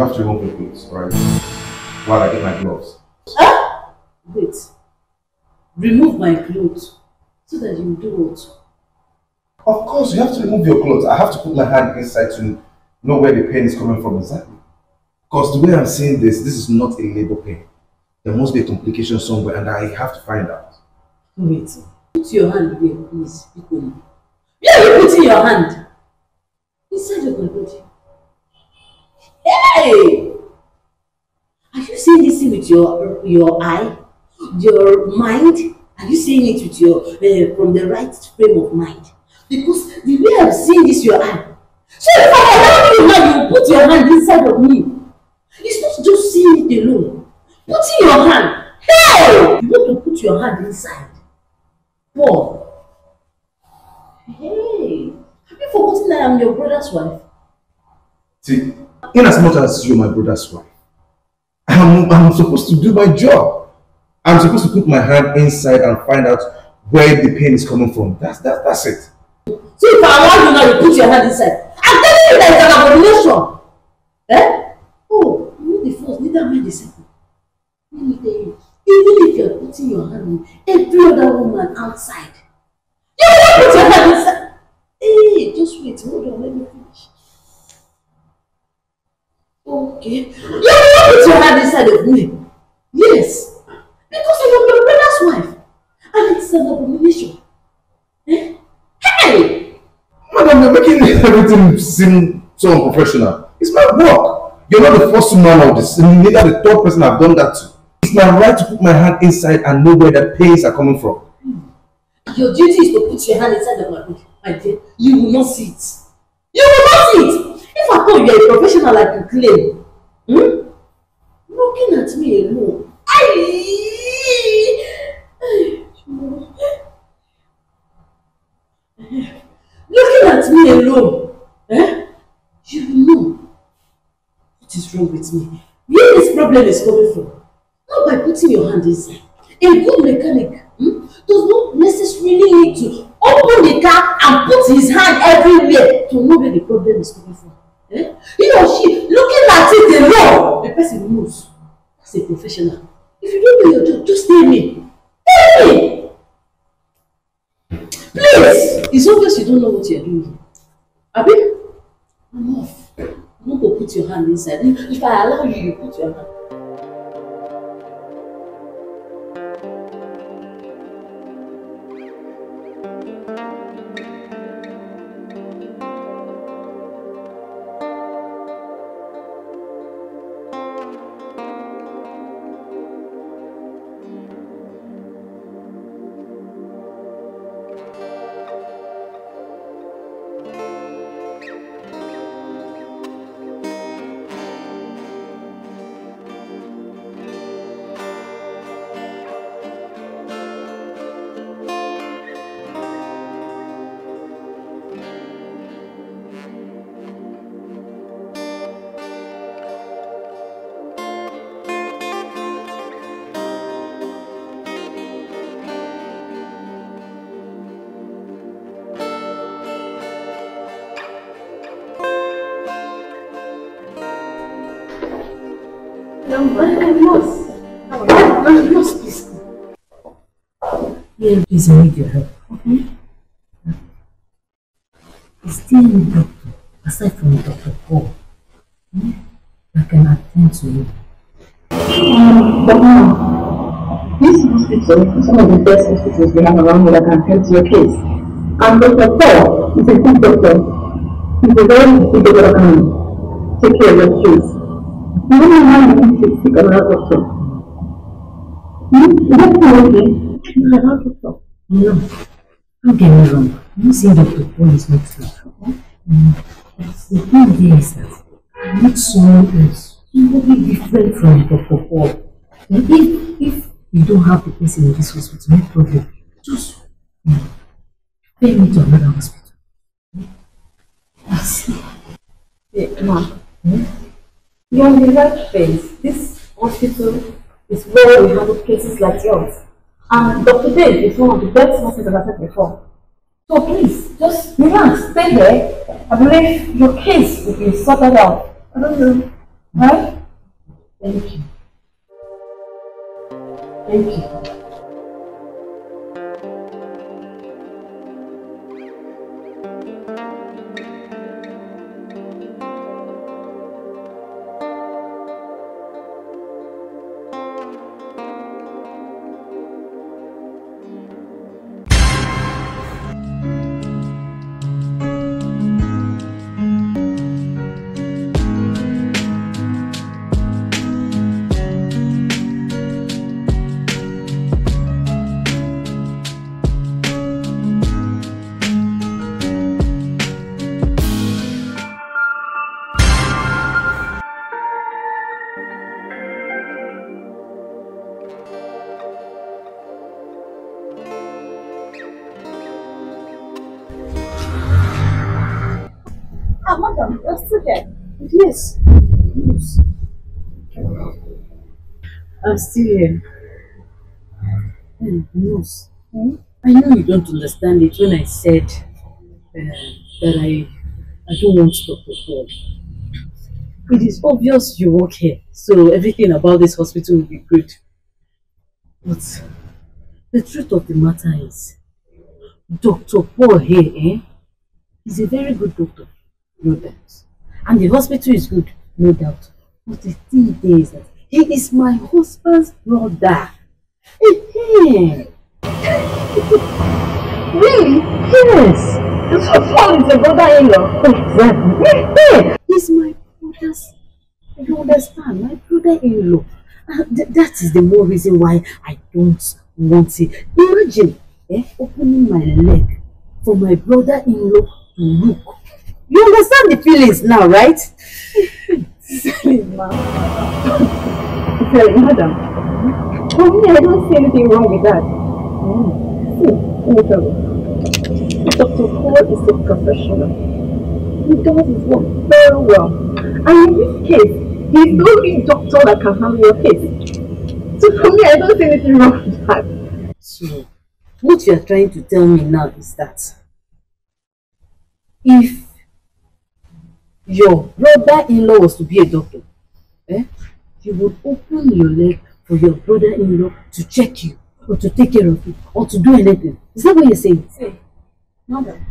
have to remove your clothes, right? While I get my gloves. Wait. Remove my clothes so that you do what? Of course, you have to remove your clothes. I have to put my hand inside to know where the pain is coming from exactly. Because the way I'm saying this, this is not a labor pain. There must be a complication somewhere and I have to find out. Wait. Put your hand here, please. Equally. Where are you putting your hand? Inside of my body. Hey! Are you seeing this thing with your your eye, your mind? Are you seeing it with your uh, from the right frame of mind? Because the way I'm seeing this your eye. So if I allow you now, you put your hand inside of me. It's not just seeing it alone. Putting your hand. Hey! You want to put your hand inside. Paul. Hey! Have you forgotten that I'm your brother's wife? See, in as much as you're my brother's wife, I'm, I'm supposed to do my job. I'm supposed to put my hand inside and find out where the pain is coming from. That's, that, that's it. So if I allow you now, you put your hand inside. I'm telling you that it's an abomination. Eh? Oh, you know the first, neither I the second. Let me tell you, even if you're putting your hand in every other woman outside, you will put your hand inside. Hey, just wait, hold on, let me. Okay. You will put your hand inside of me. Yes. Because I am your brother's wife. And it's an abomination. Eh? Hey! Madam, you're making everything seem so unprofessional. It's my work. You're not the first man of this, and neither the third person I've done that to. It's my right to put my hand inside and know where the pains are coming from. Your duty is to put your hand inside of my body, my dear. You will not see it. You will not see it. If I thought you are a professional like you claim, hmm? looking at me alone, I. Looking at me alone, eh? You know what is wrong with me. Where this problem is coming from. Not by putting your hand inside. A good mechanic hmm, does not necessarily need to open the car and put his hand everywhere to know where the problem is coming from. Or looking at it alone, the person knows. That's a professional. If you don't know your job, just tell me. Tell me. Please, it's obvious you don't know what you're doing. Abi, I'm off. You want to put your hand inside. If I allow you, you put your hand. Yeah, please, need your help. Okay? Is there any doctor, aside from Dr. Paul, hmm, that can attend to you? Um, but now, this hospital is one of the best hospitals we have around here that can help your case. And Dr. Paul is a good doctor. He's a very good doctor that can take care of your case. You don't know why you need to seek another doctor. Hmm? Is that okay? Another doctor. No, don't get me wrong. I'm not saying Dr. Paul is not. Mm. But the thing here is that I need someone else Somebody different from Dr. Paul. And if, if you don't have the person in this hospital, no problem. Just you know, pay me to another hospital. Yes. Yeah, ma'am. You're in the right place. This hospital is where we handle cases like yours. And Dr. Dave is one of the best nurses I've had before. So please, just relax, stay there. I believe your case will be sorted out. I don't know. Right? Thank you. Thank you. I'm still here. Hmm, Nurse, I know you don't understand it when I said uh, that I I don't want Dr. Paul. It is obvious you work here, so everything about this hospital will be good. But the truth of the matter is, Dr. Paul here, eh, is a very good doctor, no doubt. And the hospital is good, no doubt. But the thing is that he is my husband's brother. Really? Yes. So Paul is your brother-in-law. Exactly. He's my brother's. You understand? My brother-in-law. Th- that is the more reason why I don't want it. Imagine eh, opening my leg for my brother-in-law to look. You understand the feelings now, right? Ma'am. Sorry, madam. For me, I don't see anything wrong with that. See, me tell you. Dr. Paul is a professional. He does his work very well. And in this case, he's the only doctor that can handle your case. So for me, I don't see anything wrong with that. So, what you are trying to tell me now is that if your brother-in-law was to be a doctor, eh, you would open your leg for your brother-in-law to check you or to take care of you or to do anything. Is that what you're saying? See, madam,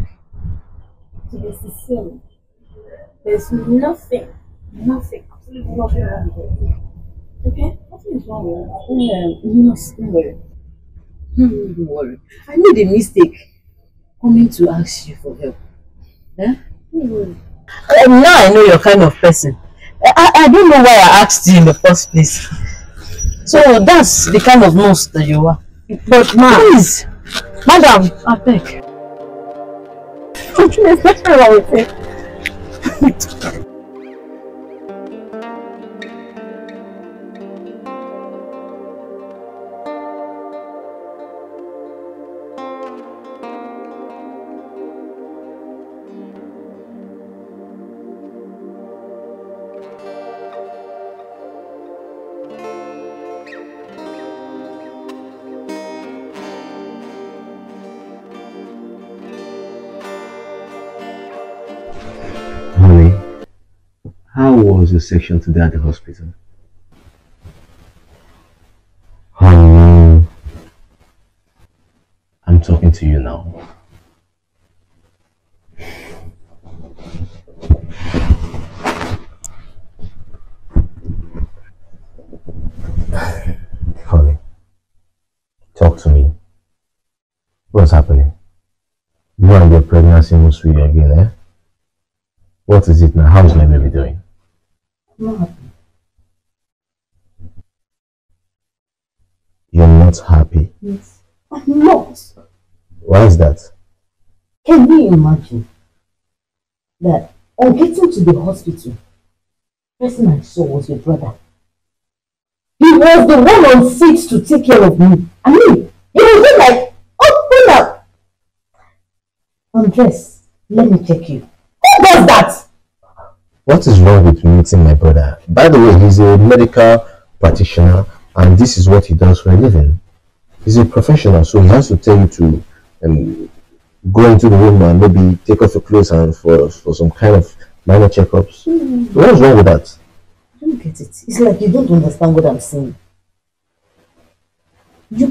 to be sincere, there's nothing, nothing, absolutely nothing wrong with it. Okay? Nothing is wrong with it. Yeah, nurse, don't worry. Hmm, don't worry. I made a mistake coming to ask you for help. Eh? Um, now I know your kind of person. I, I don't know why I asked you in the first place. So that's the kind of nurse that you are. But ma, please, madam, I beg. There's nothing wrong with it. Your section today at the hospital? Honey, I'm talking to you now. Honey, talk to me. What's happening? You and your pregnancy must be again, eh? What is it now? How's my baby doing? You're not happy. Yes. I'm not. Why is that? Can you imagine that on getting to the hospital, the person I saw was your brother. He was the one on seat to take care of me. I mean, he was like, oh, open up. Undress. Let me check you. Who does that? What is wrong with meeting my brother? By the way, he's a medical practitioner and this is what he does for a living. He's a professional, so he has to tell you to um, go into the room and maybe take off your clothes and for, for some kind of minor checkups. Mm. What's wrong with that? I don't get it. It's like you don't understand what I'm saying. You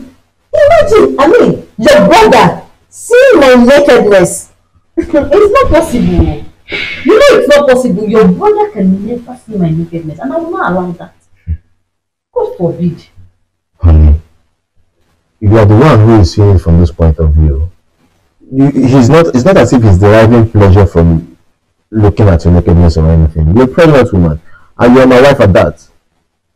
imagine, I mean, your brother seeing my nakedness. it's not possible. You know it's not possible. Your brother can never see my nakedness, and I will not allow that. God forbid. Honey, you are the one who is seeing it from this point of view. You, he's not. It's not as if he's deriving pleasure from looking at your nakedness or anything. You're a pregnant woman, and you are my wife at that.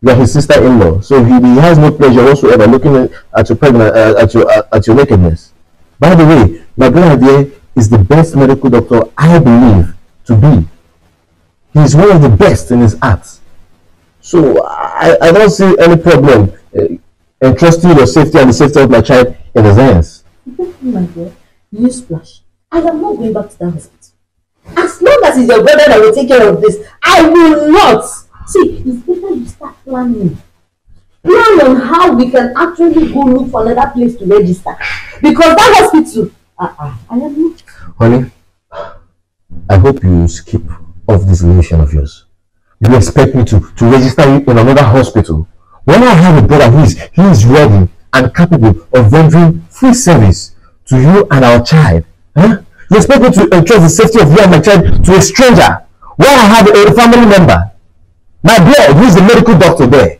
You are his sister-in-law, so he, he has no pleasure whatsoever looking at, at your pregnant uh, at your uh, at your nakedness. By the way, my brother is the best medical doctor I believe to be. He's one of the best in his art. So I, I don't see any problem uh, entrusting your safety and the safety of my child in his hands. My God. Newsflash. I am not going back to that hospital. As long as it's your brother that will take care of this, I will not. See, it's better you start planning. Plan on how we can actually go look for another place to register. Because that hospital, uh-uh, I am not. Honey, I hope you skip off this relation of yours. You expect me to, to register you in another hospital when I have a brother who is, he is ready and capable of rendering free service to you and our child. Huh? You expect me to entrust the safety of you and my child to a stranger when I have a, family member? My brother, who is the medical doctor there?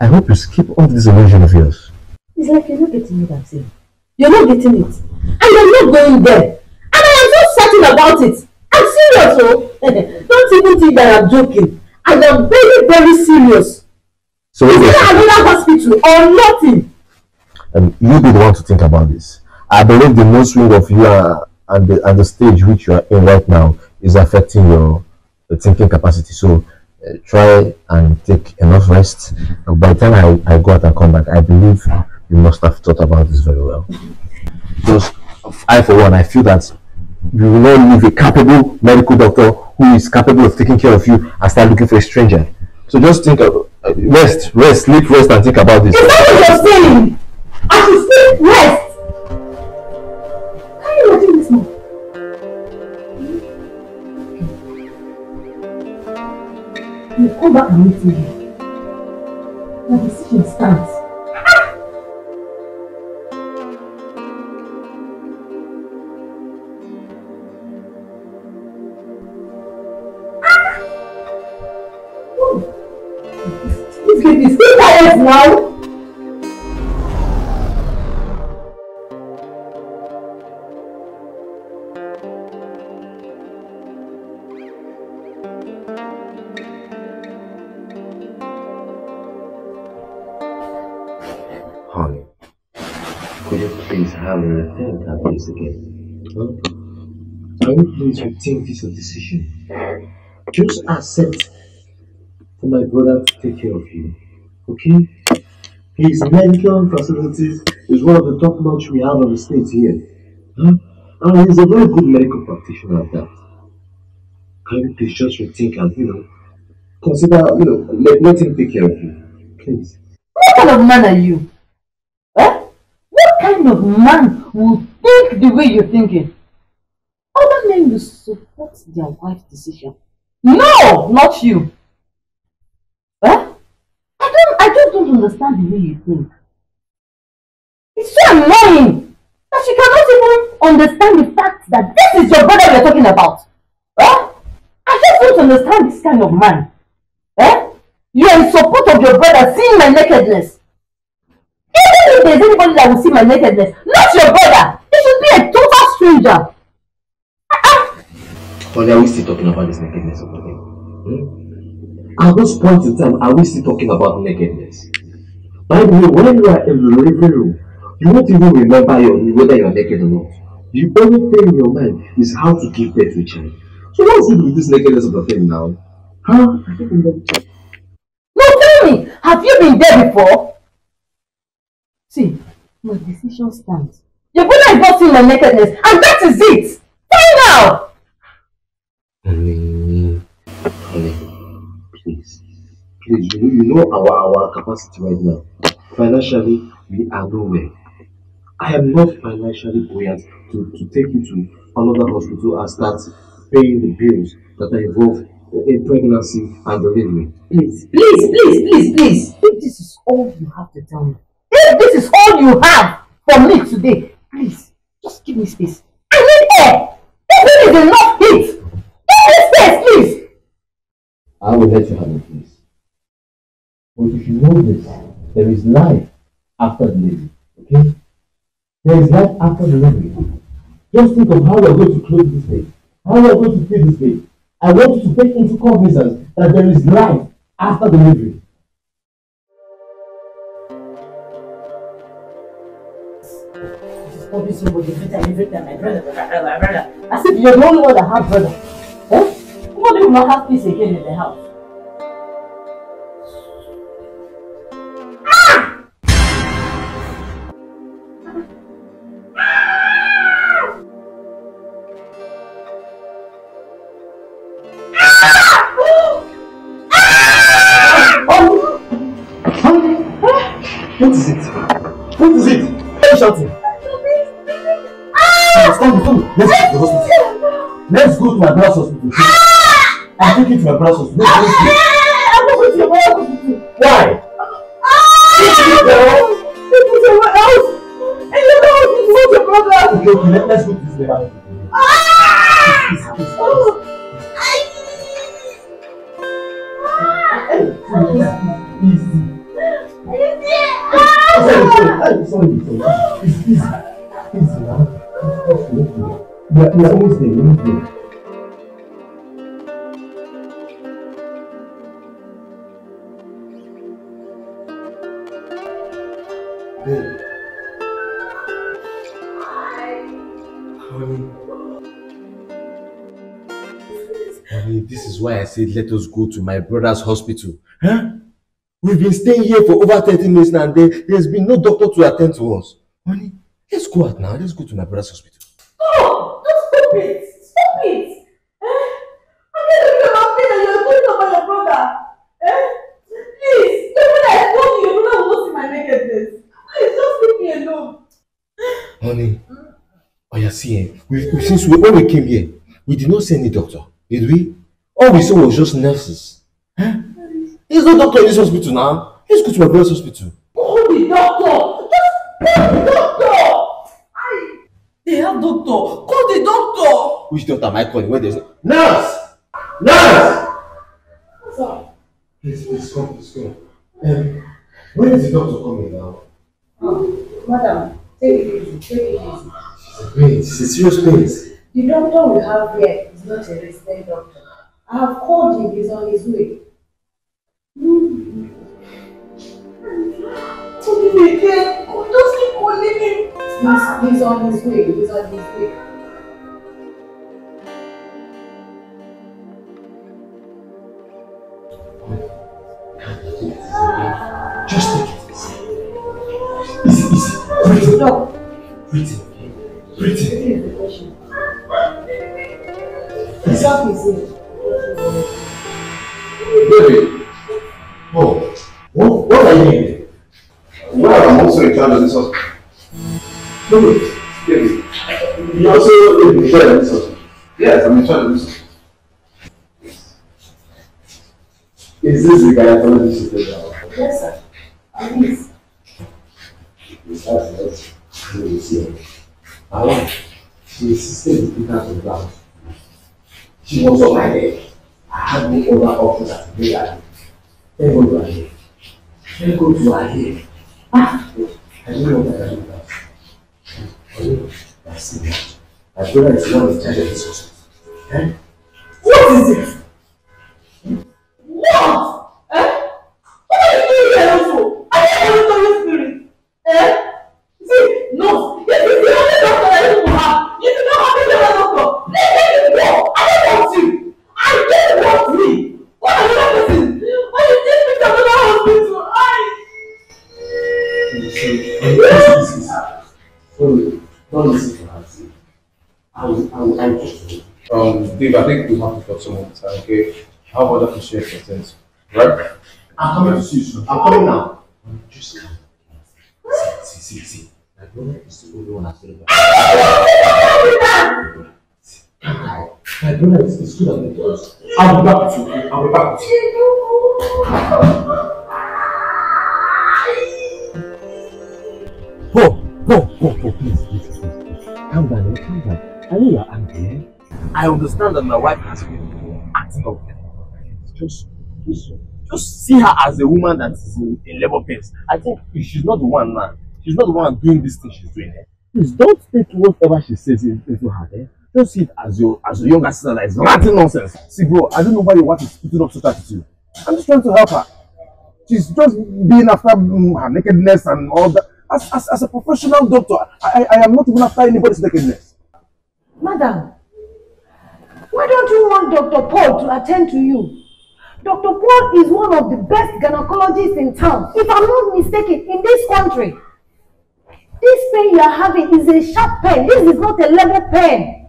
I hope you skip off this illusion of yours. It's like you're not getting what I'm saying. You're not getting it. And you're not going there. Am so certain about it. I'm serious, oh. Don't even think that I'm joking. I am very, very serious. So Is there another hospital or nothing? um, you be the one to think about this. I believe the mood swing of you are, and the and the stage which you are in right now is affecting your, your thinking capacity. So uh, try and take enough rest. And by the time I, I go out and come back, I believe you must have thought about this very well. Because I, for one, I feel that you will not leave a capable medical doctor who is capable of taking care of you and start looking for a stranger. So just think, of, uh, rest, rest, sleep, rest, and think about this. Is that what you're saying? I should sleep, rest. Can you imagine this man? You come back and meet me. My decision stands. A think at this again? Huh? Can you please rethink this decision? Just accept for my brother to take care of you, okay? His medical facilities is one of the top notch we have on the state here. Huh? And he's a very good medical practitioner at that. Can you please just rethink and, you know, consider, you know, let, let him take care of you, please? What kind of man are you? Eh? What kind of man will think the way you're thinking? Other men will support their wife's decision. No, not you. Eh? I don't I just don't understand the way you think. It's so annoying that she cannot even understand the fact that this is your brother you're talking about. Eh? I just don't understand this kind of man. Eh? You are in support of your brother seeing my nakedness. Even if there's anybody that will see my nakedness, not your brother. It should be a total stranger. Honey, are we still talking about this nakedness of nothing? Hmm? At this point in time, are we still talking about nakedness? By the way, when you are in the living room, you won't even remember your, whether you are naked or not. The only thing in your mind is how to give birth to a child. So what's good with this nakedness of the thing now? Huh? No, tell me, have you been there before? See, my decision stands. Brother is not seeing my nakedness, and that is it! Fine now! Honey, honey, please, please, you you know our, our capacity right now. Financially, we are nowhere. I am not financially buoyant to, to take you to another hospital and start paying the bills that are involved in pregnancy and delivery. Please, please, please, please, please. If this is all you have to tell me, this is all you have for me today, please, just give me space. I need air! This is enough heat! Give me space, please! I will let you have it, please. But you know this, there is life after delivery, okay? There is life after delivery. Just think of how we are going to close this day, how we are going to feed this day. I want you to take into cognizance that there is life after delivery. Somebody my brother, brother. As if you're the only one that have brother. Eh? Nobody will not have peace again in the house. Let us go to my brother's hospital. Huh? We've been staying here for over 30 minutes now and there, there's been no doctor to attend to us. Honey, let's go out now. Let's go to my brother's hospital. No! Don't stop it! Stop it! Eh? I'm you about and you're talking about your brother. Eh? Please! Even I told you your brother will not see my nakedness. Please, just leave me alone. Honey, oh yeah, see, eh, we, we, since we, when we came here, we did not see any doctor, did we? All we saw was just nurses. There's no doctor in this hospital now. Let's go to my brother's hospital. Call the doctor! Just call the doctor! I... They have doctor. Call the doctor! Which doctor am I calling? Where there's no... Nurse! Nurse! Sorry. Please, please come, please come. Um, when is the doctor coming now? Madam, take it easy, take it easy. She's a pain. She's a serious pain. The doctor we have here is not a resident doctor. I have called him, he's on his way. Tell me again. Just keep calling him. He's, he's on his way, he's on his way. Just take it easy. Easy, easy. Breathe. Stop. Breathe in. Breathe in. This is the question. Stop his name. Baby. Oh, what, what are you? Well, I'm also in charge of this hospital. Baby. Baby. You also in charge of this hospital. Yes, I'm in charge of this hospital. Is this the gynecologist you said? Yes, sir. Please. Yes, that's what you see. her. Want. She insisted with Peter to the. She was on my head. Other option than to pay her. Thank God you are here. Thank God you are here. Ah, I don't know what I do now. Oh, I see that. My brother is the one in charge of this hospital. Eh? What is it? Some more time, okay? I have other to share content, right? I'm coming to see you soon. I'm coming now. Just come. See, see, see. My brother is the only one that's doing that. My brother is, is good at the doors. I'll be back with you. okay? I'll be back with you. Paul, Paul, Paul, Paul, please, please, please. Calm down, calm down. I know you're angry? I understand that my wife has been acting up. Just, just, just see her as a woman that is in, in labor pains. I think she's not the one now. She's not the one doing this thing she's doing. Eh? Please don't take whatever she says in- into her. Eh? Just see it as your as your younger sister that is ranting nonsense. See, bro, I don't know why your wife is putting up such attitude. I'm just trying to help her. She's just being after mm, her nakedness and all that. As, as, as a professional doctor, I, I, I am not even after anybody's nakedness. Madam, why don't you want Dr. Paul to attend to you? Dr. Paul is one of the best gynecologists in town, if I'm not mistaken, in this country. This pain you are having is a sharp pain. This is not a level pain.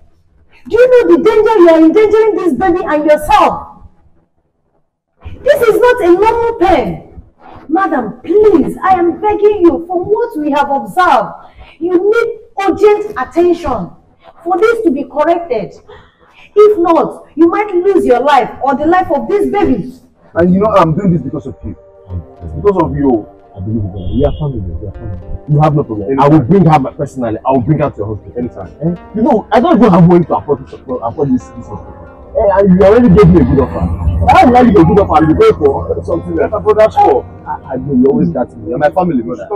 Do you know the danger you are endangering this baby and yourself? This is not a normal pain. Madam, please, I am begging you, from what we have observed, you need urgent attention for this to be corrected. If not, you might lose your life or the life of this baby. And you know I'm doing this because of you. Because of you. I believe in God. We are family. We are family. You have no problem. I will bring her personally. I will bring her to your hospital anytime. Eh? You know, I don't even have money to afford this, afford this, this hospital. Eh, and you already gave me a good offer. How will I give you a good offer and be for something that? Brother, sure. I, I know you always got me. You're my family, brother.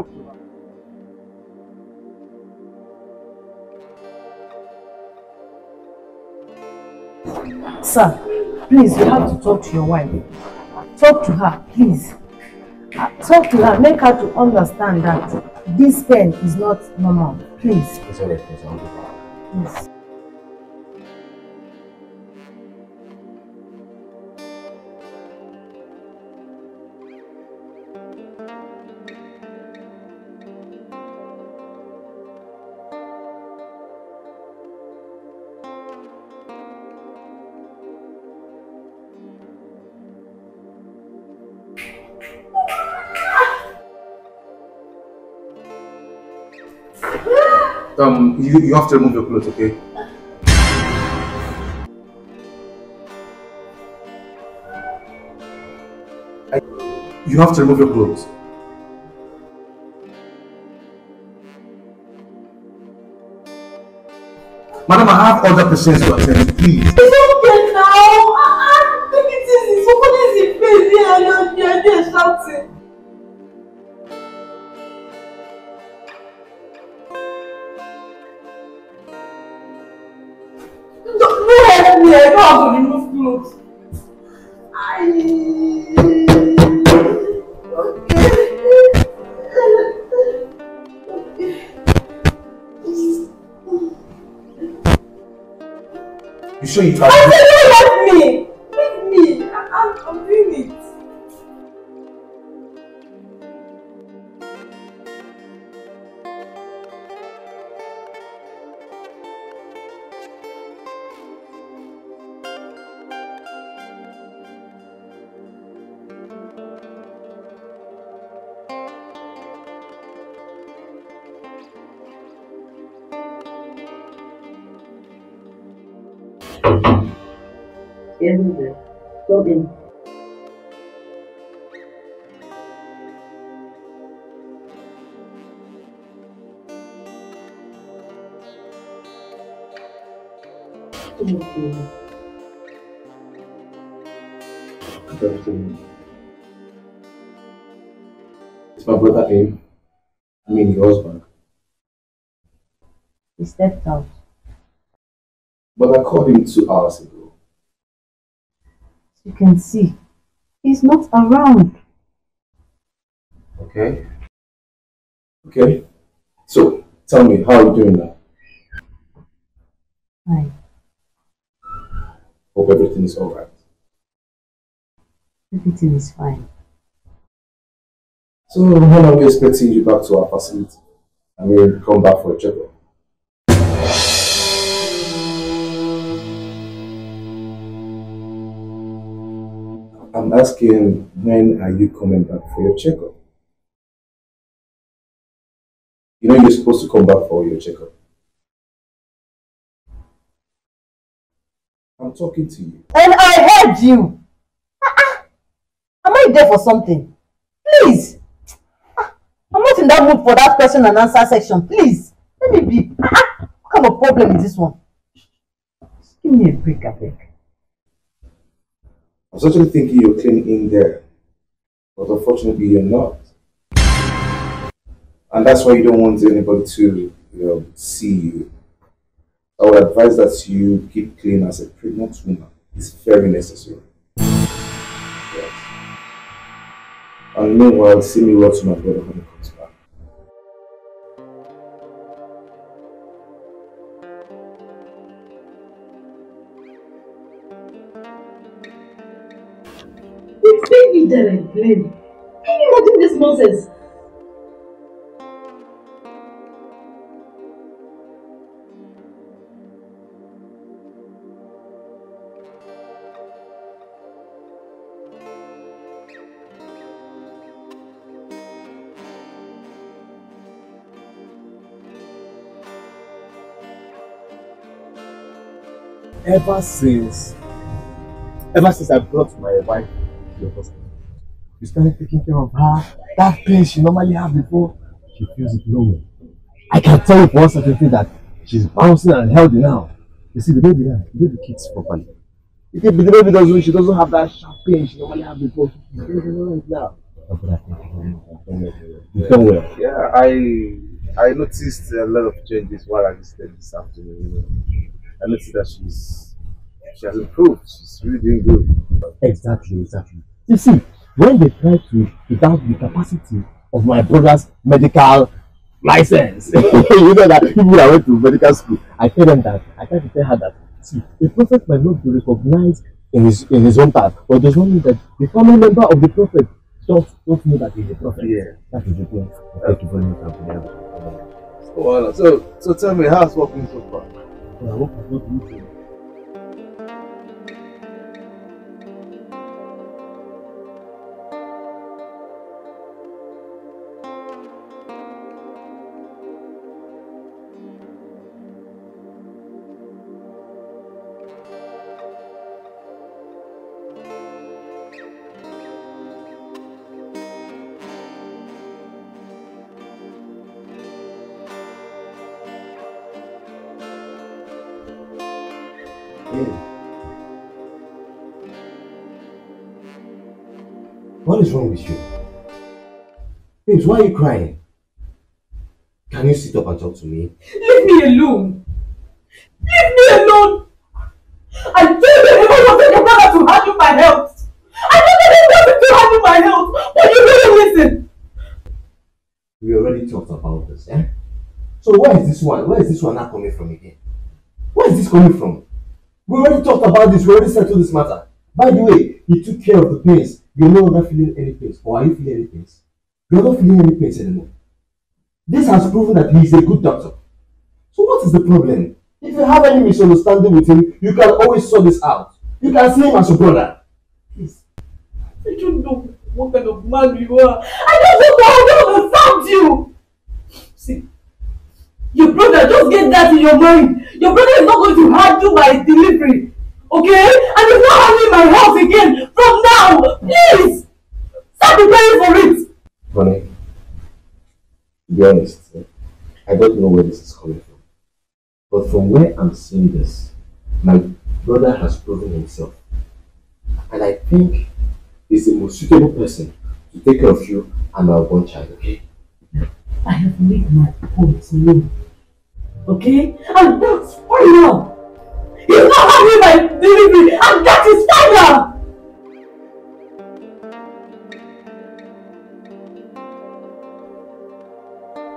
Sir, please, you have to talk to your wife. Talk to her, please. Uh, Talk to her, make her to understand that this pain is not normal. Please, It's alright, it's alright. please. Um, you, you have to remove your clothes, okay? I, you have to remove your clothes. Madam, I have other patients to attend, please. It's okay now. Ah, take it easy. Somebody's in pain here and you're, you're shouting. Okay. It's my brother Aim. I mean your husband. He stepped out. But I called him two hours ago. You can see, he's not around. Okay? Okay. So tell me, how are you doing now? Fine. Hope everything is alright. Everything is fine. So when are we expecting you back to our facility? I mean, come back for a checkup. I'm asking, when are you coming back for your checkup? You know you're supposed to come back for your checkup. I'm talking to you. And I heard you. Ah, ah. Am I there for something? Please. Ah, I'm not in that mood for that question and answer section. Please. Let me be. Ah, ah. what kind of problem is this one? Just give me a break, I beg. I was actually thinking you're clean in there, but unfortunately you're not. And that's why you don't want anybody to you know, see you. I would advise that you keep clean as a pregnant woman. It's very necessary. Yes. And meanwhile, see me watch my brother when he comes back. Baby that I blame. Can you imagine this nonsense? Ever since, ever since I brought my wife to the hospital, you started taking care of her. That pain she normally had before, she feels it no more. I can tell you for one certain thing that she's bouncing and healthy now. You see, the baby now, the baby kicks properly. The baby, the baby doesn't, she doesn't have that sharp pain she normally had before. She's feeling alright now. Well. Yeah, I I noticed a lot of changes while I visited this afternoon. I noticed that she's she has improved. She's really doing good. Exactly, exactly. You see, when they try to, to doubt the capacity of my brother's medical license, you know that people that went to medical school, I tell them that, I try to tell her that, see, a prophet might not be recognized in his in his own path, but does not mean that the family member of the prophet don't, don't know that he's a prophet. Yeah. That is the thing. Thank you very much. So, so so tell me, how's working so far? Well, I it's not easy. Is wrong with you? Babes, why are you crying? Can you sit up and talk to me? Leave me alone. Leave me alone. I told you never wanted your brother to handle my health. I never wanted to handle my health, but you didn't listen. We already talked about this, eh? So where is this one? Where is this one now coming from again? Where is this coming from? We already talked about this, we already settled this matter. By the way, he took care of the pains. You're no longer feeling any pains. Or are you feeling any pains? You're not feeling any pains anymore. This has proven that he is a good doctor. So what is the problem? If you have any misunderstanding with him, you can always sort this out. You can see him as your brother. Please. I don't know what kind of man you are. I don't know how to understand you. See, your brother, just get that in your mind. Your brother is not going to hurt handle my delivery. Okay? And he's not handling my house again from now. Please! Start preparing for it. Honey, to honest, eh, I don't know where this is coming from. But from where I'm seeing this, my brother has proven himself. And I think he's the most suitable person to take care of you and our born child, okay? I have made my point known. Okay? And that's final. He's not happy having my delivery, and that is final.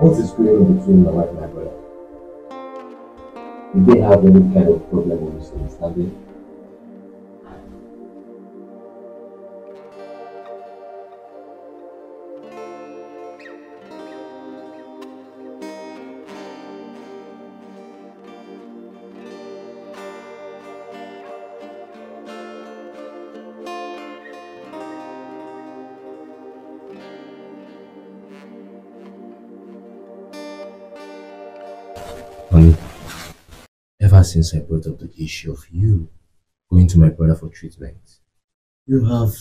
What is going on between my wife and my brother? Did they have any kind of problem or misunderstanding? Since I brought up the issue of you going to my brother for treatment, you have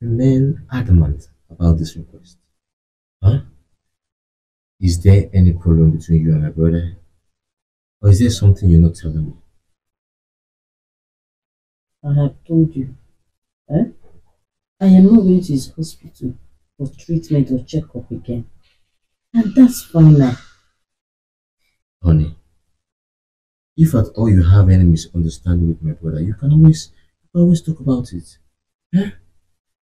remained adamant about this request. Huh? Is there any problem between you and my brother? Or is there something you're not telling me? I have told you. Eh? I am not going to his hospital for treatment or checkup again. And that's fine now. Honey, if at all you have any misunderstanding with my brother, you can always you can always talk about it. Eh?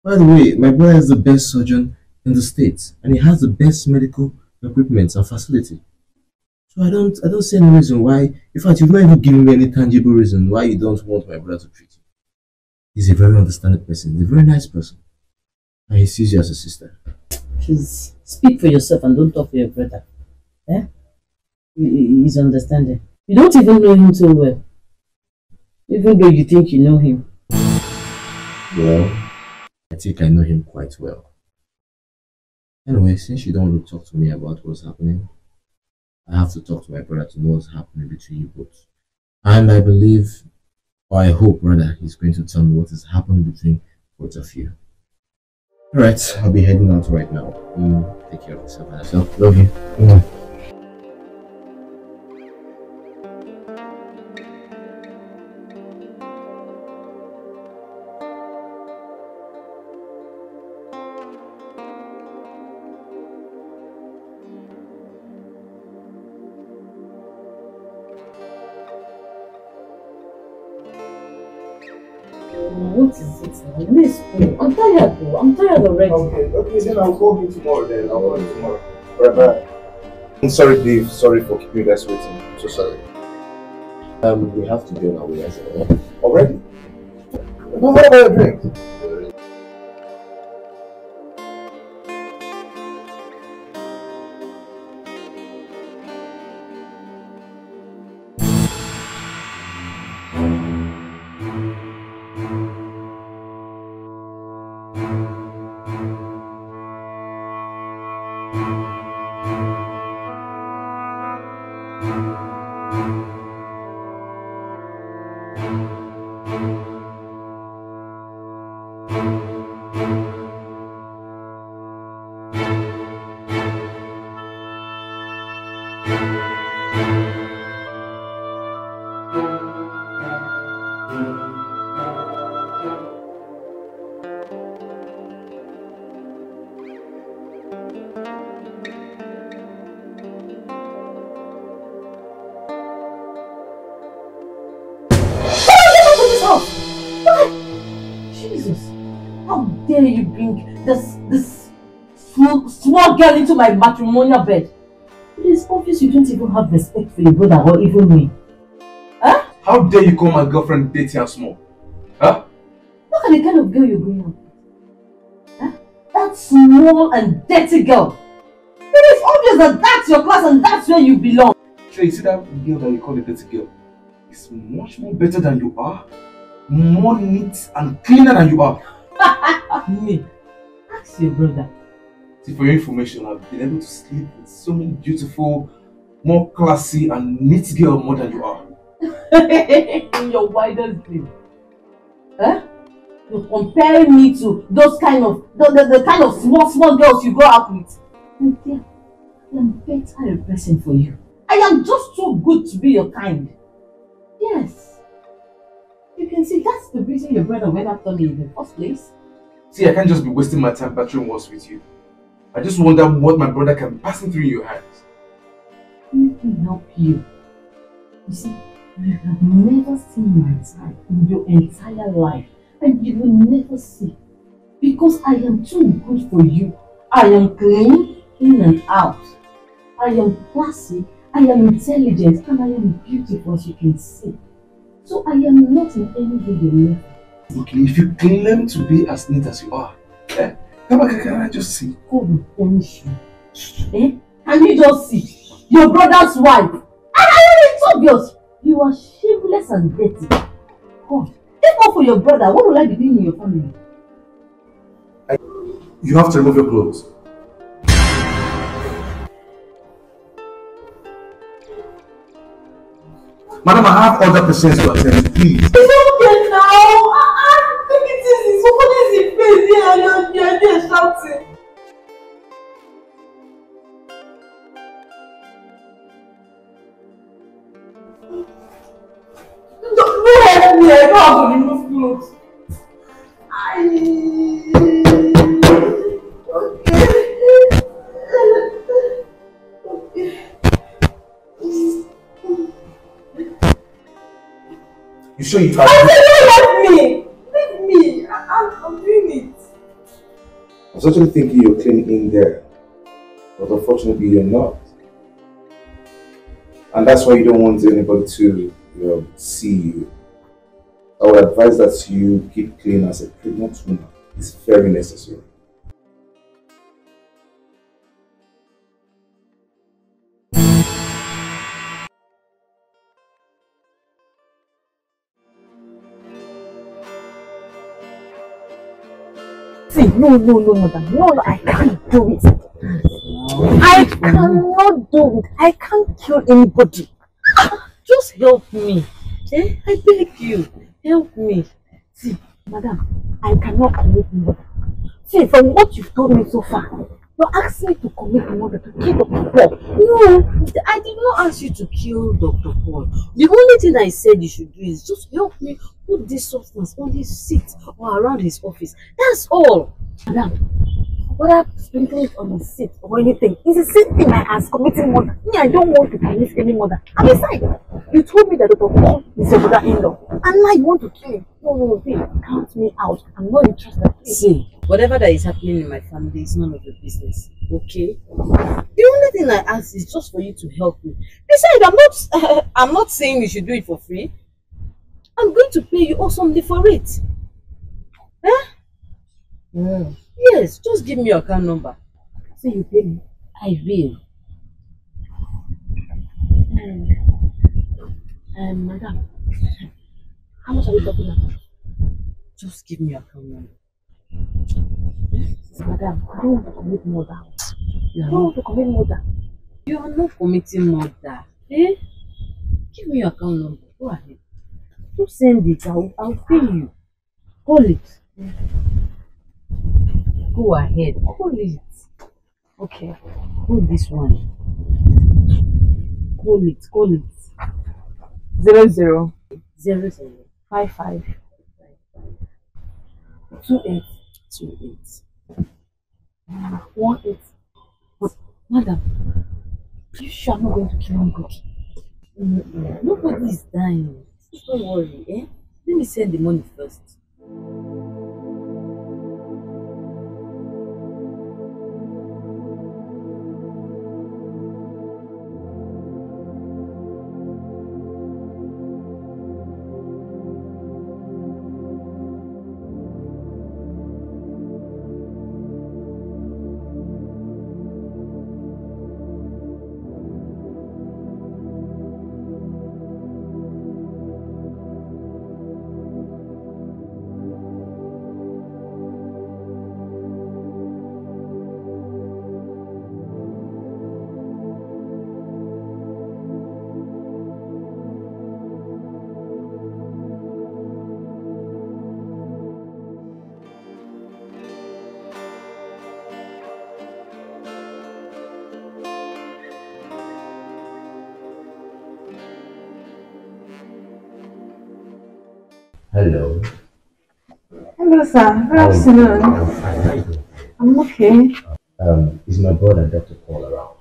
By the way, my brother is the best surgeon in the States and he has the best medical equipment and facility. So I don't I don't see any reason why in fact you've not even given me any tangible reason why you don't want my brother to treat you. He's a very understanding person, he's a very nice person. And he sees you as a sister. Please speak for yourself and don't talk for your brother. He- he- He's understanding. You don't even know him so well. Even though you think you know him. Well, I think I know him quite well. Anyway, since you don't want to talk to me about what's happening, I have to talk to my brother to know what's happening between you both. And I believe, or I hope rather, he's going to tell me what is happening between both of you. Alright, I'll be heading out right now. Mm, take care of yourself and yourself. Love you. What already. Okay, okay, then I'll call you tomorrow then. I'll call you tomorrow. Alright, bye. I'm sorry, Dave. Sorry for keeping you guys waiting. I'm so sorry. Um, we have to be on our way as well. Already? But what about your drink? Girl into my matrimonial bed? It is obvious you don't even have respect for your brother or even me. Huh? How dare you call my girlfriend dirty and small? Huh? Look at the kind of girl you're going with. Huh? That small and dirty girl. It is obvious that that's your class and that's where you belong. Sure, you see that girl that you call a dirty girl? Is much more better than you are, more neat and cleaner than you are. Me. Ask your brother. See, for your information, I've been able to sleep with so many beautiful, more classy and neat girl more than you are. in your wildest dream. Eh? Huh? You're comparing me to those kind of the, the, the kind of small small girls you go out with. My dear, I am better a person for you. I am just too good to be your kind. Yes. You can see that's the reason your brother went after me in the first place. See, I can't just be wasting my time battering wars with you. I just wonder what my brother can pass through your hands. Let me help you. You see, you have never seen my type in your entire life, and you will never see. Because I am too good for you. I am clean in and out. I am classy, I am intelligent, and I am beautiful as you can see. So I am not in any way your level. Okay, if you claim to be as neat as you are, eh? Can I just see? God will punish you. Eh? Can you just see? Your brother's wife. And I know it's obvious. You are shameless and dirty. God, if not for your brother, what will I be doing in your family? You have to remove your clothes. Madam, I have other patients to attend please. It's okay now. What is the place here? I love you. Shouting. You sure you tried? I said don't help me! Was actually thinking you're clean in there, but unfortunately you're not. And that's why you don't want anybody to you know, see you. I would advise that you keep clean as a pregnant woman. It's very necessary. No, no, no, madam. No, no, I can't do it. I cannot do it. I can't kill anybody. Just help me. Eh? I beg you. Help me. See, madam, I cannot commit murder. See, from what you've told me so far, you're asking me to commit murder to kill Dr. Paul. No, I did not ask you to kill Dr. Paul. The only thing I said you should do is just help me put this substance on his seat or around his office. That's all. Madam, whether sprinkling on his seat or anything, it's the same thing like as committing murder. Me, I don't want to commit any murder. And besides, you told me that Dr. Paul is your brother-in-law. And now you want to kill him. No, no, no, count me out. I'm not interested. See, whatever that is happening in my family is none of your business. Okay? The only thing I ask is just for you to help me. Besides, I'm not I'm not saying you should do it for free. I'm going to pay you something for it. Huh? Mm. Yes, just give me your account number. So you pay me. I will. Um, um, madam, how much are we talking about? Just give me your account number. Madam, I don't want to commit murder. You don't want to commit murder. you are not committing murder. Eh? Give me your account number. Go ahead. Just send it. I'll, I'll pay you. Call it. Go ahead. Call it. Okay. Call this one. Call it. Call it. Zero zero Zero zero five five two eight two eight. one eight. Madam, You sure I'm not going to kill anybody? mm-mm, nobody is dying. Don't worry, eh? Let me send the money first. Hello. Hello, sir. Good How are you? afternoon. I'm fine. I'm okay. Um, is my brother Dr. Paul around?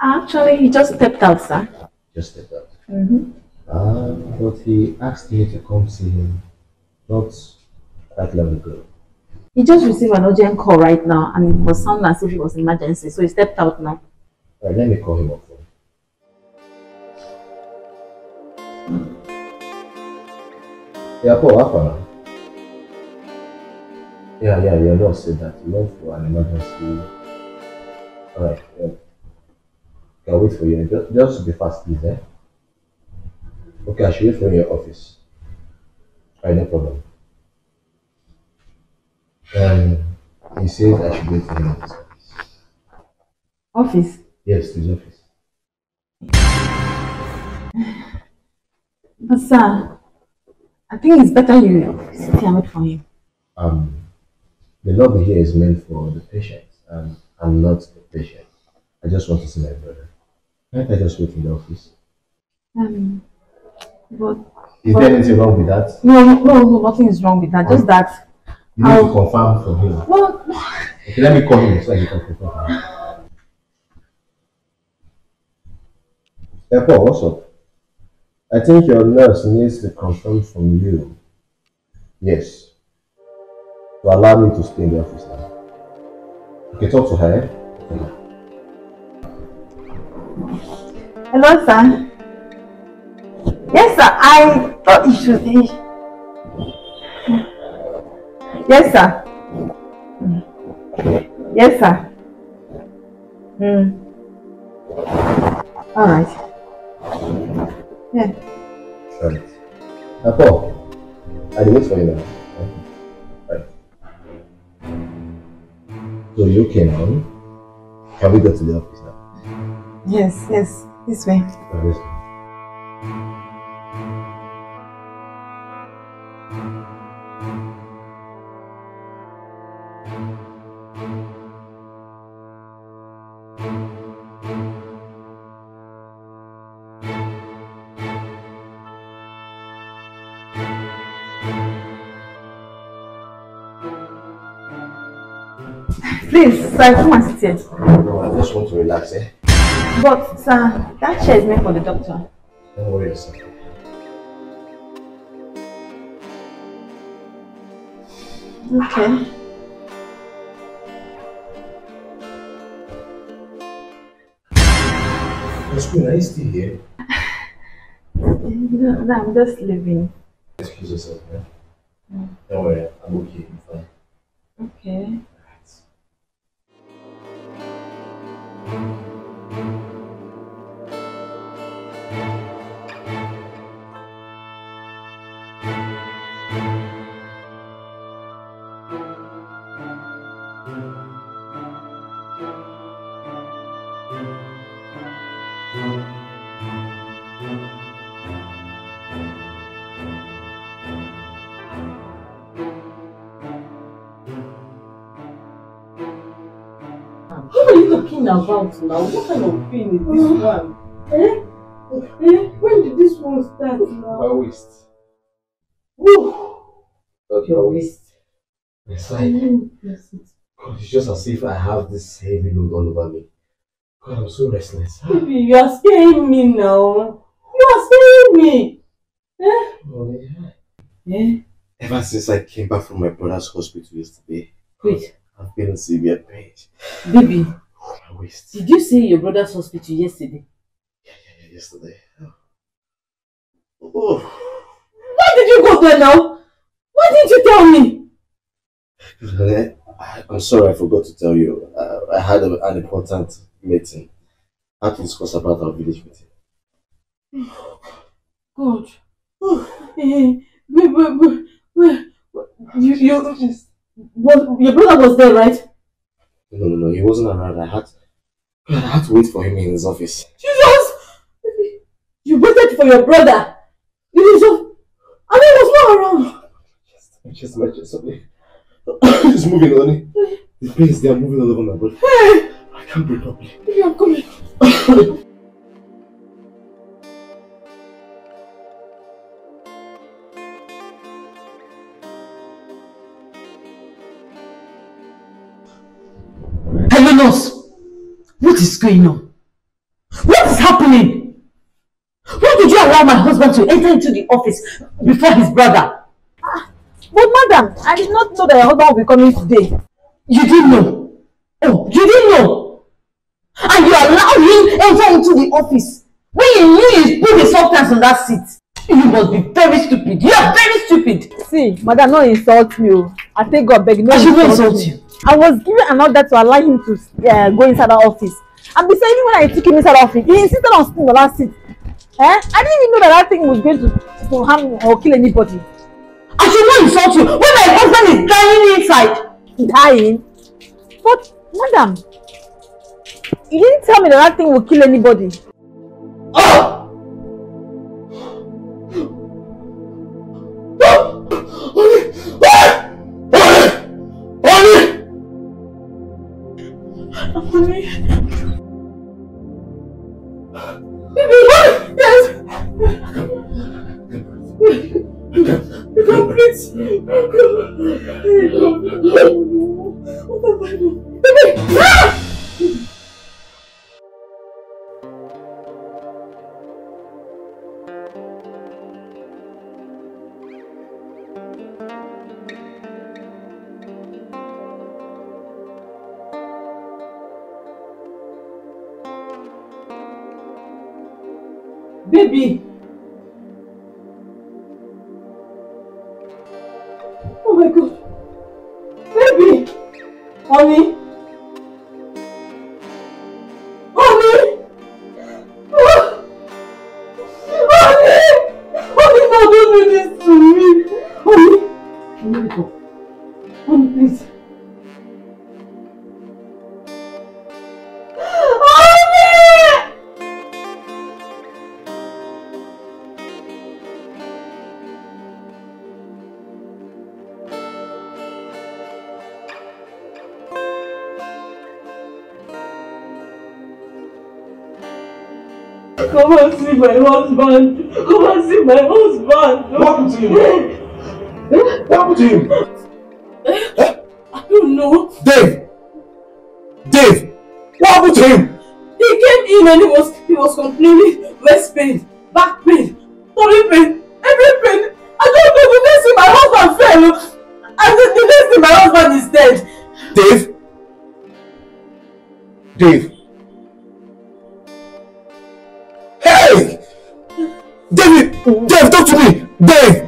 Actually, he just stepped out, sir. Just stepped out. Mm-hmm. Uh, but he asked me to come see him not quite long ago. He just received an urgent call right now, and it was sounding as if it was emergency, so he stepped out now. All right, let me call him up. Yeah, far now? Yeah, yeah, your boss said that you went for an emergency. Alright, yeah. I'll wait for you. Just, just be fast, please, eh? Okay, I should wait for you in your office. Alright, no problem. Um, he said I should wait for him at his office. Office. Yes, his office. But sir, I think it's better you sit here and wait for him. Um, the lobby here is meant for the patients, and I'm not the patient. I just want to see my brother. Can't I just wait in the office? Um, but Is there anything wrong with that? no, no, no, no, nothing is wrong with that. Just that. You need to I'll- confirm from him. Well, Okay, let me call him so you can confirm. Hey, what's up? I think your nurse needs to confirm from you. Yes. To allow me to stay in the office now. Okay, talk to her. Hello, sir. Yes, sir. I thought you should be. Yes, sir. Yes, sir. Hmm. All right. Yeah. Right. Now, Paul, I will wait for you now. Right. So you came on. Can we go to the office now? Yes, yes. This way. Now, this way. Sir, come and sit here. No, I just want to relax, eh? But, sir, that chair is meant for the doctor. Don't worry yourself. Okay. Are you still here? No, no, I'm just leaving. Excuse yourself, man. Don't worry, I'm okay. I'm fine. Okay. What are about now? What kind of pain is this one? Eh? Eh? When did this one start now? My waist. Woo! Not Your my waist. It's like, Mm, God, it's just as if I have this heavy load all over me. God, I'm so restless. Baby, you are scaring me now. You are scaring me. Eh? Oh, yeah. Eh? Ever since I came back from my brother's hospital yesterday, Wait, I've been in severe pain. baby, My waist. did you say your brother's hospital yesterday? Yeah, yeah, yeah, yesterday. Oh, Why did you go there now? Why didn't you tell me? I- I'm sorry I forgot to tell you. Uh, I had a, an important meeting. I had to discuss about our village meeting. God. Eh, wait, wait, wait, wait. You, you, was, your brother was there, right? No, no, no, he wasn't around. I had, I had to wait for him in his office. Jesus! You waited for your brother. You was so, and he was not around. Just, just my chest. It's moving, honey. The pains, they are moving all over my body. Hey, I can't breathe properly. baby, I'm coming. What is going on? What is happening? Why did you allow my husband to enter into the office before his brother? But madam, I did not know that your husband will be coming today. You didn't know. Oh, you didn't know. And you allowed him enter into the office when you knew he put the substance on that seat. You must be very stupid. You are very stupid. See, madam, no insult me. oh. I take God beg, no I should not insult you. I was given an order to allow him to uh, go inside the office. And besides, even when I took him inside the office, he insisted on sitting on that seat. Eh? I didn't even know that that thing was going to, to harm or kill anybody. I should not insult you when my husband is dying inside. Dying. But, madam, you didn't tell me that that thing will kill anybody. Oh! じゅるっ、じゅ! Come and see my husband. Come and see my husband. What happened to him? Eh? What happened to him? Eh? Eh? I don't know. Dave! Dave! What happened to him? He came in and he was David! Dave, talk to me! Dave!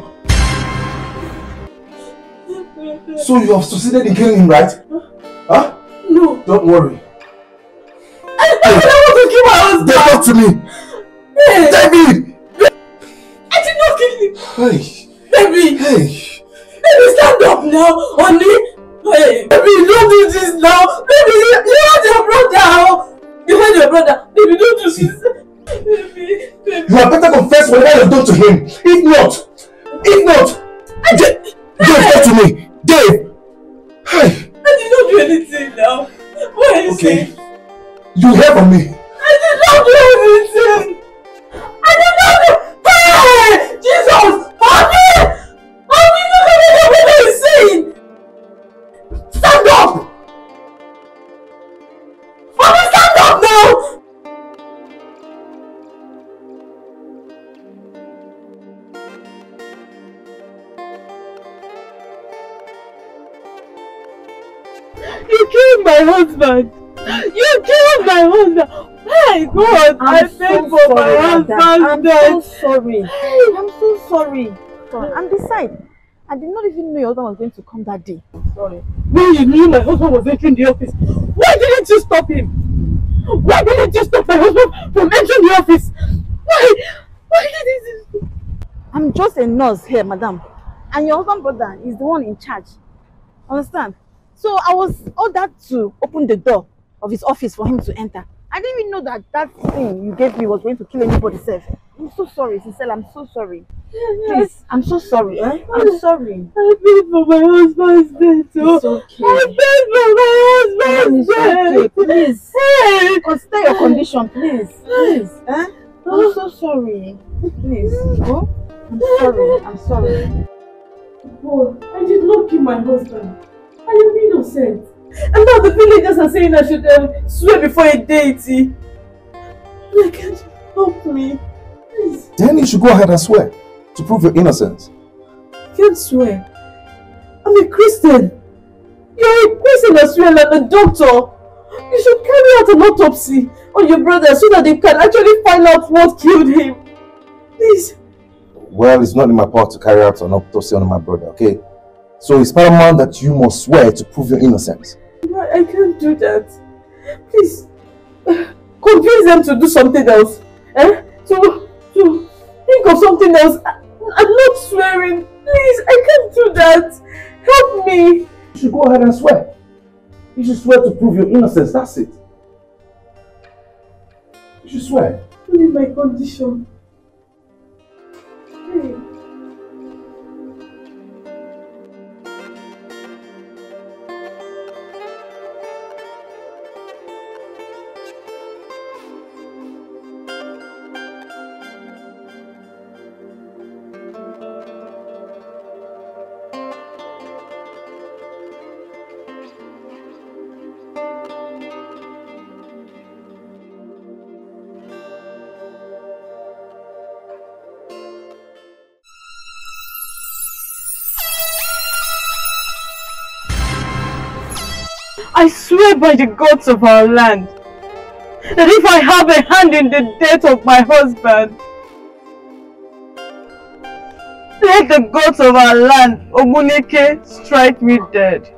So you have succeeded in killing him, right? Huh? No, Don't worry. I, I don't want to kill my husband. Dave, talk to me! Hey, David! I did not kill him. Hey! Baby, Hey! baby, stand up now, honey. Hey, baby, don't do this now. Baby, you, had your brother. You had your brother. Baby, don't do this. You had better confess whatever you've done to him. If not, if not, Dave, Dave, talk to me! Dave! Hey! I did not do anything now. What are you Okay. saying? You hear from me. I did not do anything. I did not do. Hey, Jesus, help me! Husband! You killed my husband! My God! I I'm beg so for sorry, my husband's I'm death! so sorry. I'm so sorry. And besides, I did not even know your husband was going to come that day. Sorry. When you knew my husband was entering the office, why didn't you stop him? Why didn't you stop my husband from entering the office? Why? Why didn't you? I'm just a nurse here, madam. And your husband brother is the one in charge. Understand? So I was ordered to open the door of his office for him to enter. I didn't even know that that thing you gave me was going to kill anybody safe. I'm so sorry, Cecile. I'm so sorry. Please, I'm so sorry. Eh? I'm sorry. I beg for my husband's death. It's Oh. okay. I beg for my It's husband's okay. death. Please. Hey! Consider your condition, please. Please. Eh? I'm so sorry. Please. Oh? I'm sorry. I'm sorry. Paul, I did not kill my husband. I am innocent. And now the villagers are saying I should um, swear before a deity. I can't help me. Please, Then you should go ahead and swear to prove your innocence. I can't swear. I'm a Christian. You're a Christian as well and a doctor. You should carry out an autopsy on your brother so that they can actually find out what killed him. Please. Well, it's not in my power to carry out an autopsy on my brother, okay? So it's paramount that you must swear to prove your innocence. I, I can't do that. Please, convince them to do something else. Eh? To, to think of something else. I, I'm not swearing. Please, I can't do that. Help me. You should go ahead and swear. You should swear to prove your innocence, that's it. You should swear. Only my condition. Hey. I swear by the gods of our land that if I have a hand in the death of my husband, let the gods of our land, Oguneke, strike me dead.